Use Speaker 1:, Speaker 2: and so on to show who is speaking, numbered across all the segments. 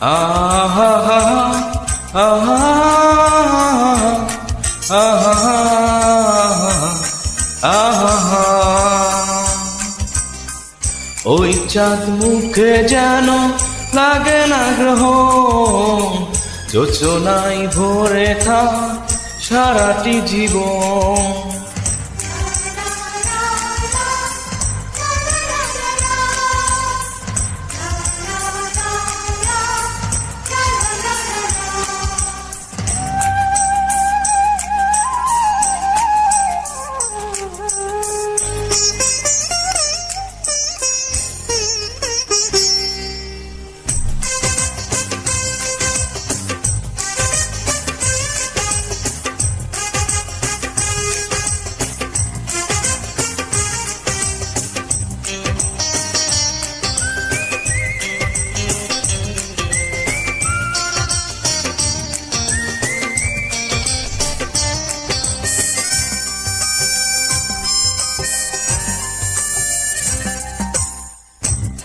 Speaker 1: আহা আহা আহা আহা ওই চাঁদ মুখে যেন লাগে না গ্রহ যোচনাই ভরে থা সারাটি জীবন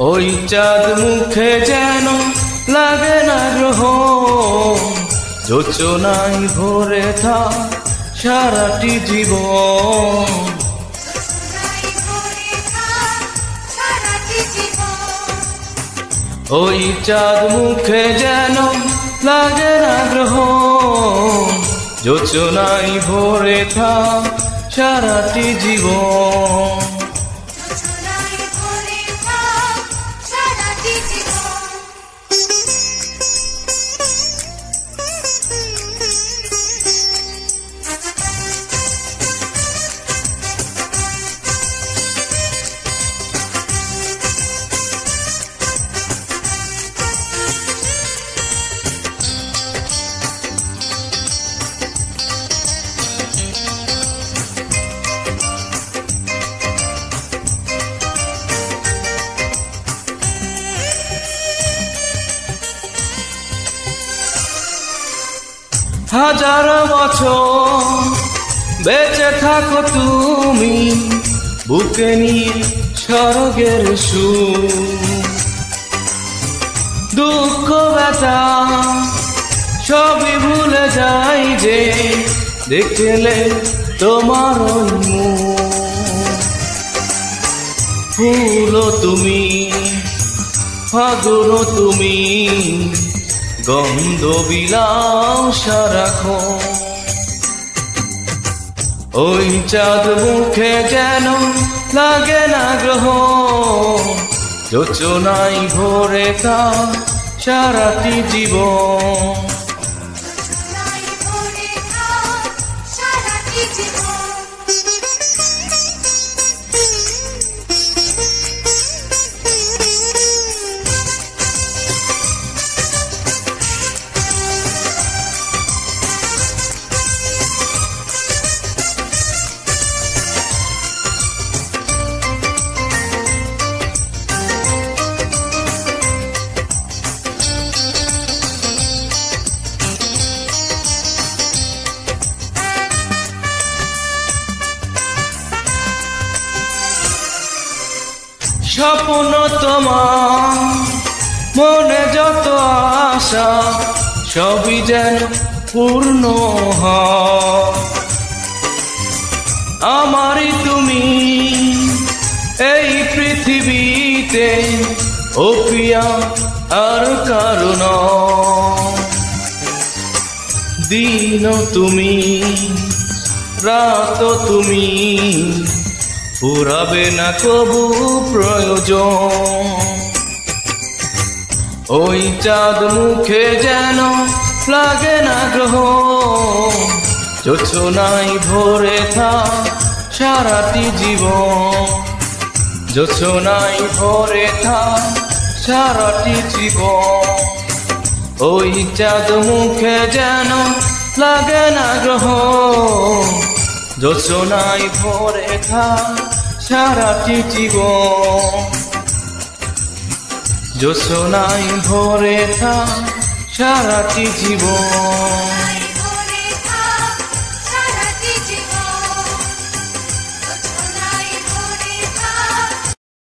Speaker 1: ওই চাঁদ মুখে যেন লাগে না গ্রহ। যোচনাই ভরে থা সারাটি জীবন। ওই চাঁদ মুখে যেন লাগে না গ্রহ। যোচনাই ভরে থা সারাটি জীবন। হাজার বছর বেঁচে থাকো তুমি, বুকে নিয়ে স্বর্গের সুর। দুঃখ, ব্যথা, সবই ভুলে যাই যে দেখলে তোমার ফুলো তুমি ফাগুনো তুমি গন্ধ বিলাও সারাখো ওই চাঁদ মুখে যেন লাগে না গ্রহ। যোচনাই ভরে তা সারাটি জীবন। স্বপ্ন তোমার, মনে যত আশা, সবই যেন পূর্ণ আমারই তুমি এই পৃথিবীতে, ও প্রিয়া, আর কারণ দিন তুমি রাত তুমি পুরাবে না কবু প্রয়োজন। ওই চাঁদ মুখে যেন লাগে না গ্রহ। যোচনাই ভরে থা সারাটি জীবন। যোচনাই ভরে থা সারাটি জীবন। ওই চাঁদ মুখে যেন লাগে না গ্রহ। যোচনাই ভরে থা সারাটি জীবন। যোচনাই ভরে থা সারাটি জীবন।